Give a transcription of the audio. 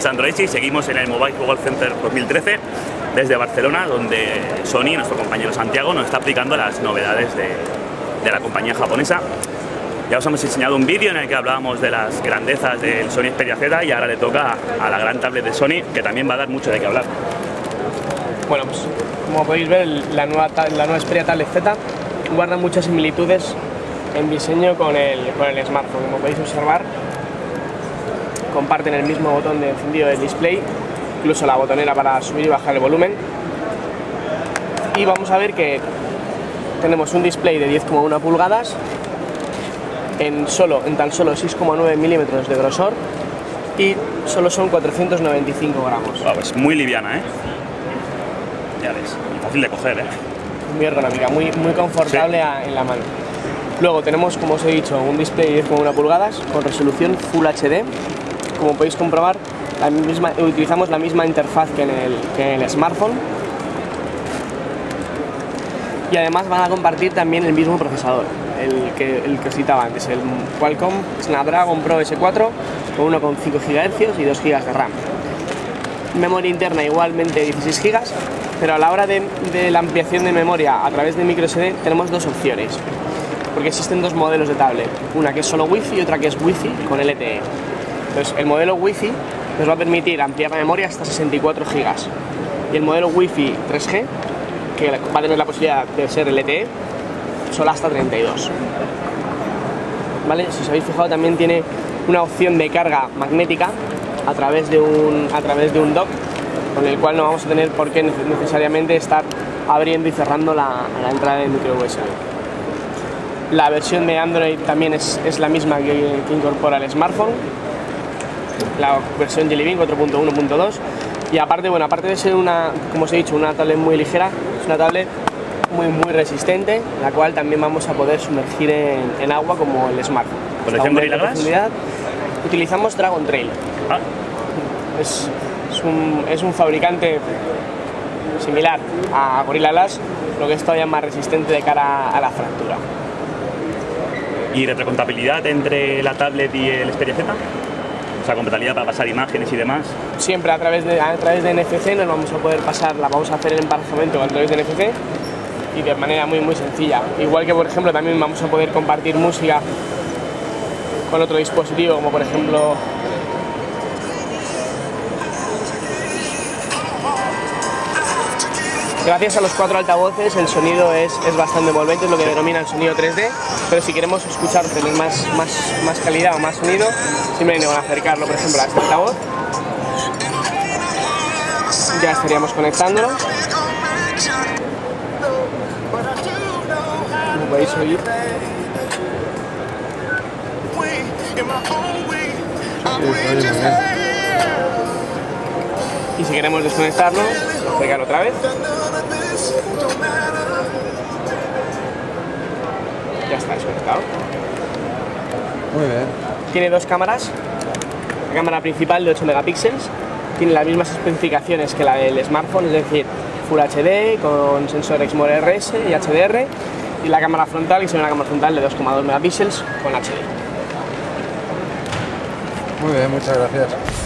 Sandro Echi, seguimos en el Mobile World Center 2013 desde Barcelona, donde Sony, nuestro compañero Santiago, nos está aplicando las novedades de, de la compañía japonesa. Ya os hemos enseñado un vídeo en el que hablábamos de las grandezas del Sony Xperia Z y ahora le toca a la gran tablet de Sony, que también va a dar mucho de qué hablar. Bueno, pues como podéis ver, la nueva, la nueva Xperia Tablet Z guarda muchas similitudes en diseño con el, con el smartphone. Como podéis observar, comparten el mismo botón de encendido del display, incluso la botonera para subir y bajar el volumen. Y vamos a ver que tenemos un display de 10,1 pulgadas en, solo, en tan solo 6,9 milímetros de grosor y solo son 495 gramos. Wow, es muy liviana, ¿eh? Ya ves, fácil de coger, ¿eh? Muy ergonómica, muy, muy confortable Sí. a- en la mano. Luego tenemos, como os he dicho, un display de 10,1 pulgadas con resolución Full HD. Como podéis comprobar, utilizamos la misma interfaz que en el, que en el smartphone. Y además van a compartir también el mismo procesador, el que, el que os citaba antes, el Qualcomm Snapdragon Pro S4 con 1,5 GHz y 2 GB de RAM. Memoria interna igualmente 16 GB, pero a la hora de, de la ampliación de memoria a través de microSD tenemos dos opciones, porque existen dos modelos de tablet, una que es solo Wi-Fi y otra que es Wi-Fi con LTE. Entonces, el modelo Wi-Fi nos va a permitir ampliar la memoria hasta 64 GB y el modelo Wi-Fi 3G, que va a tener la posibilidad de ser LTE, solo hasta 32. ¿Vale? Si os habéis fijado también tiene una opción de carga magnética a través de un, a través de un dock con el cual no vamos a tener por qué nece- necesariamente estar abriendo y cerrando la, entrada de micro USB. La versión de Android también es, es la misma que incorpora el smartphone, la versión Jelly Bean 4.1.2 y aparte, bueno, aparte de ser una, como os he dicho, una tablet muy ligera, es una tablet muy muy resistente, la cual también vamos a poder sumergir en, en agua como el smartphone. ¿Protección Hasta un Gorilla metro de profundidad. Utilizamos Dragon Trail. Ah, Es, es un, es un fabricante similar a Gorilla Glass, lo que es todavía más resistente de cara a la fractura. ¿Y retrocompatibilidad entre la tablet y el Xperia Z? O sea, compatibilidad para pasar imágenes y demás. Siempre a través de, a través de NFC nos vamos a poder pasar, la vamos a hacer el emparejamiento a través de NFC y de manera muy muy sencilla. Igual que por ejemplo también vamos a poder compartir música con otro dispositivo, como por ejemplo Gracias a los cuatro altavoces el sonido es, es bastante envolvente, es lo que denomina el sonido 3D, pero si queremos escuchar, tener más, más, más calidad o más sonido, simplemente van a acercarlo, por ejemplo, a este altavoz. Ya estaríamos conectándolo. Como podéis oír. Y si queremos desconectarlo, acercarlo otra vez. Ya está desconectado. Muy bien. Tiene dos cámaras. La cámara principal de 8 megapíxeles. Tiene las mismas especificaciones que la del smartphone, es decir, Full HD con sensor XMOR RS y HDR. Y la cámara frontal, que es una cámara frontal de 2,2 megapíxeles con HD. Muy bien, muchas gracias.